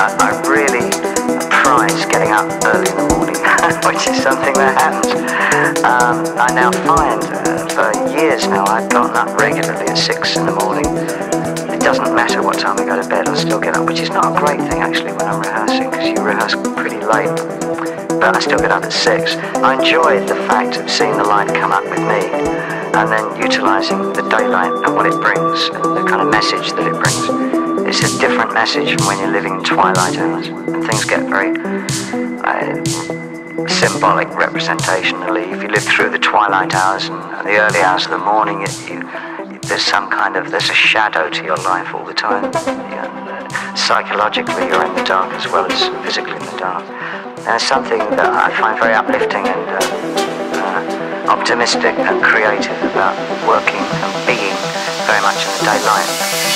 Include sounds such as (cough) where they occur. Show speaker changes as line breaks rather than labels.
I, I, really prize getting up early in the morning, (laughs) which is something that happens. Um, I now find uh, for years now I've gotten up regularly at six in the morning. It doesn't matter what time I go to bed, I still get up, which is not a great thing actually when I'm rehearsing because you rehearse pretty late. But I still get up at six. I enjoyed the fact of seeing the light come up with me and then utilising the daylight and what it brings and the kind of message that it brings. It's a different message from when you're living in twilight hours. And things get very uh, symbolic representationally. If you live through the twilight hours and the early hours of the morning, it, you, there's some kind of there's a shadow to your life all the time. Uh, psychologically, you're in the dark as well as physically in the dark. And it's something that I find very uplifting and uh, uh, optimistic and creative about working and being very much in the daylight.